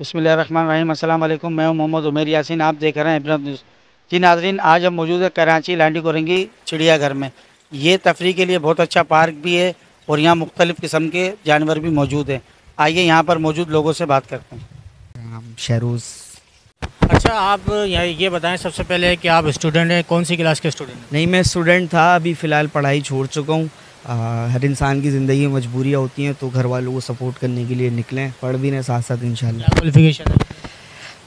बसमीम अल्लाम मैं हूँ मोहम्मद उमेर यासिन। आप देख रहे हैं इब्रत न्यूज़। जी नाजरीन आज हम मौजूद है कराची लांडी कोरंगी चिड़ियाघर में। ये तफरी के लिए बहुत अच्छा पार्क भी है और यहाँ मुख्तलिफ़ किस्म के जानवर भी मौजूद हैं। आइए यहाँ पर मौजूद लोगों से बात करते हैं। नाम शहरोज़। अच्छा आप यहाँ ये बताएँ सबसे पहले कि आप स्टूडेंट हैं कौन सी क्लास के स्टूडेंट नहीं मैं स्टूडेंट था अभी फ़िलहाल पढ़ाई छोड़ चुका हूँ। आ, हर इंसान की ज़िंदगी में मजबूरियाँ होती हैं तो घर वालों को सपोर्ट करने के लिए निकलें पढ़ भी रहे साथ साथ इन क्वालिफिकेशन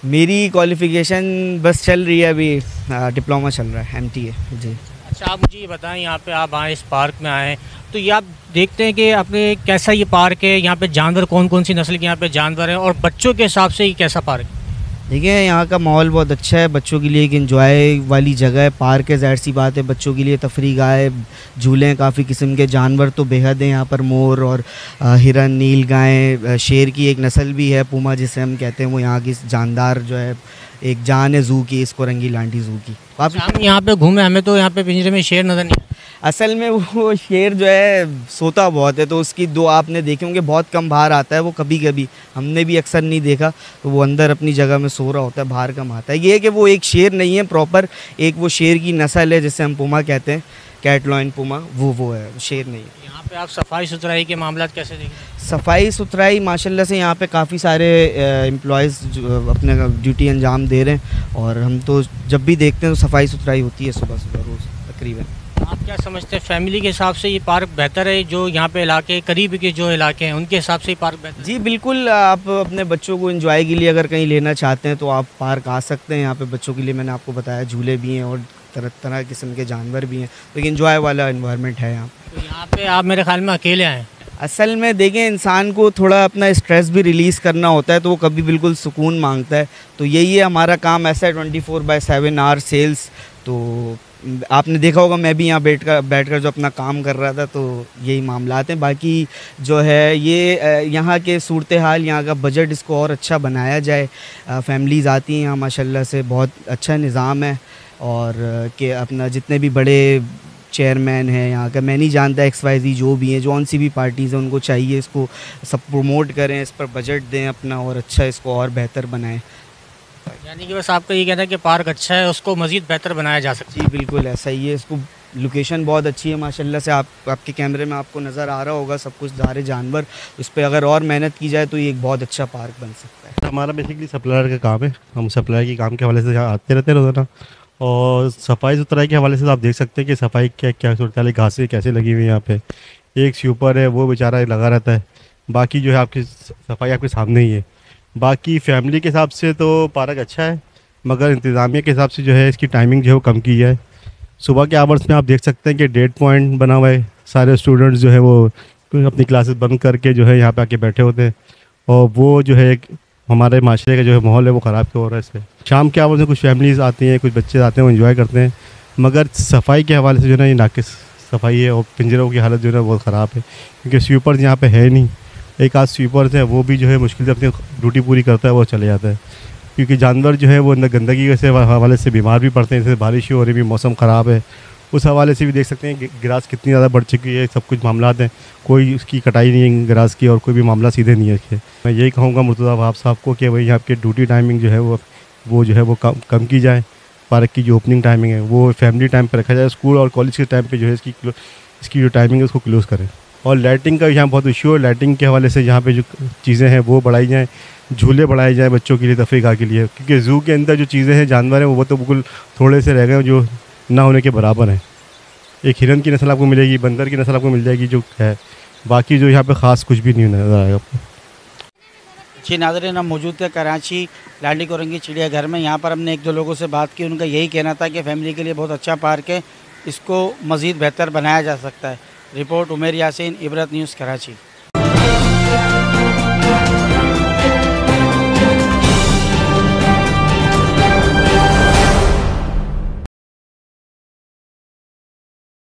मेरी क्वालिफ़िकेशन बस चल रही है अभी डिप्लोमा चल रहा है एम जी। अच्छा आप मुझे ये बताएँ यहाँ पे आप आए इस पार्क में आए तो ये आप देखते हैं कि आपने कैसा ये पार्क है यहाँ पे जानवर कौन कौन सी नस्ल के यहाँ पे जानवर हैं और बच्चों के हिसाब से ये कैसा पार्क है? देखिए यहाँ का माहौल बहुत अच्छा है, बच्चों के लिए एक इन्जॉय वाली जगह है पार्क है, ज़ाहिर सी बात है, बच्चों के लिए तफरी गाय, झूले काफ़ी किस्म के, जानवर तो बेहद हैं यहाँ पर, मोर और हिरन, नील गाय शेर की एक नस्ल भी है, पुमा जिसे हम कहते हैं, वो यहाँ की जानदार जो है, एक जान है जू की इसको रंगी लांडी जू की आप यहाँ पे घूमे, हमें तो यहाँ पे पिंजरे में शेर नज़र नहीं। असल में वो शेर जो है सोता बहुत है तो उसकी दो आपने देखे होंगे बहुत कम बाहर आता है वो कभी कभी हमने भी अक्सर नहीं देखा तो वो अंदर अपनी जगह में सो रहा होता है बाहर कम आता है। ये है कि वो एक शेर नहीं है प्रॉपर एक वो शेर की नस्ल है जिसे हम पुमा कहते हैं कैट लॉइन पुमा वो वो है शेर नहीं है। यहाँ पे आप सफ़ाई सुथराई के मामला कैसे देखें? सफ़ाई सुथराई माशाल्लाह से यहाँ पे काफ़ी सारे एम्प्लॉयज़ अपने ड्यूटी अंजाम दे रहे हैं और हम तो जब भी देखते हैं तो सफ़ाई सुथराई होती है सुबह सुबह रोज़ तकरीबन। आप क्या समझते हैं? फैमिली के हिसाब से ये पार्क बेहतर है जो यहाँ पे इलाके करीब के जो इलाके हैं उनके हिसाब से ये पार्क बेहतर जी बिल्कुल आप अपने बच्चों को एंजॉय के लिए अगर कहीं लेना चाहते हैं तो आप पार्क आ सकते हैं। यहाँ पे बच्चों के लिए मैंने आपको बताया झूले भी हैं और तरह तरह किस्म के जानवर भी हैं। तो इन्जॉय वाला इन्वायरमेंट है यहाँ। तो यहाँ पे आप मेरे ख्याल में अकेले आए असल में देखें इंसान को थोड़ा अपना स्ट्रेस भी रिलीज़ करना होता है तो वो कभी बिल्कुल सुकून माँगता है। तो यही है हमारा काम ऐसा है twenty four by seven hour sales तो आपने देखा होगा, मैं भी यहाँ बैठ कर बैठ कर जो अपना काम कर रहा था तो यही मामला हैं। बाकी जो है, ये यहाँ के सूरत हाल, यहाँ का बजट इसको और अच्छा बनाया जाए। फैमिलीज़ आती हैं यहाँ, माशाल्लाह से बहुत अच्छा निज़ाम है। और कि अपना जितने भी बड़े चेयरमैन हैं यहाँ का, मैं नहीं जानता एक्स वाई जी जो भी हैं जौन सी भी पार्टीज़ हैं, उनको चाहिए इसको, सब प्रमोट करें, इस पर बजट दें अपना और अच्छा इसको और बेहतर बनाएँ। यानी कि बस आपका ये कहना है कि पार्क अच्छा है उसको मज़ीद बेहतर बनाया जा सकता है। जी बिल्कुल ऐसा ही है इसको लोकेशन बहुत अच्छी है माशाल्लाह से आप आपके कैमरे में आपको नज़र आ रहा होगा सब कुछ सारे जानवर उस पर अगर और मेहनत की जाए तो ये एक बहुत अच्छा पार्क बन सकता है। हमारा बेसिकली सप्लायर का काम है हम सप्लायर के काम के हवाले से आते रहते हैं रोज़ाना और सफ़ाई सुथराई के हवाले से आप देख सकते हैं कि सफ़ाई क्या क्या सूरत है घासें कैसे लगी हुई हैं यहाँ पे। एक स्वीपर है वो बेचारा लगा रहता है बाकी जो है आपकी सफ़ाई आपके सामने ही है। बाकी फैमिली के हिसाब से तो पार्क अच्छा है, मगर इंतज़ामिया के हिसाब से जो है इसकी टाइमिंग जो है वो कम की है सुबह के आवर्स में आप देख सकते हैं कि डेट पॉइंट बना हुआ है। सारे स्टूडेंट्स जो है वो अपनी क्लासेस बंद करके जो है यहाँ पे आके बैठे होते हैं। और वो जो है हमारे माशरे का जो है माहौल है वो ख़राब हो रहा है इससे? शाम के आवर्स में कुछ फैमिलीज़ आती हैं, कुछ बच्चे आते हैं, वो इन्जॉय करते हैं, मगर सफ़ाई के हवाले से जो है ना ये नाकिस सफ़ाई है और पिंजरों की हालत जो है बहुत ख़राब है, क्योंकि स्वीपर्स यहाँ पर है नहीं। एक आध स्वीपर्स है वो भी जो है मुश्किल से अपनी ड्यूटी पूरी करता है, वो चले जाता है। क्योंकि जानवर जो है, वो अंदर गंदगी से, हवाले से बीमार भी पड़ते हैं, जैसे बारिश हो रही, भी मौसम ख़राब है। उस हवाले से भी देख सकते हैं ग्रास कितनी ज़्यादा बढ़ चुकी है, सब कुछ मामला हैं कोई उसकी कटाई नहीं है ग्रास की, और कोई भी मामला सीधे नहीं है इसके। मैं यही कहूँगा मुर्तज़ा वहाब साहब को कि भाई, आपके ड्यूटी टाइमिंग जो है, वो वो जो है, वो कम कम की जाए। पार्क की जो ओपनिंग टाइमिंग है, वो फैमिली टाइम पर रखा जाए, स्कूल और कॉलेज के टाइम पर जो है, इसकी इसकी जो टाइमिंग है, उसको क्लोज़ करें। और लाइटिंग का यहाँ बहुत इशू है लाइटिंग के हवाले से यहाँ पे जो चीज़ें हैं, वो बढ़ाई जाएँ, झूले बढ़ाए जाएँ बच्चों के लिए, तफरीक़ा के लिए। क्योंकि ज़ू के अंदर जो चीज़ें हैं, जानवर हैं, वो तो बिल्कुल थोड़े से रह गए जो ना होने के बराबर हैं। एक हिरन की नस्ल आपको मिलेगी, बंदर की नस्ल आपको मिल जाएगी, जो है। बाकी जो यहाँ पे ख़ास कुछ भी नहीं नज़र आएगा आपको। जी, नाजरीन, हम मौजूद थे कराची, लांडी कोरंगी चिड़ियाघर में। यहाँ पर हमने एक दो लोगों से बात की, उनका यही कहना था कि फैमिली के लिए बहुत अच्छा पार्क है, इसको मज़ीद बेहतर बनाया जा सकता है। Report Umair Yasin Ibrat news Karachi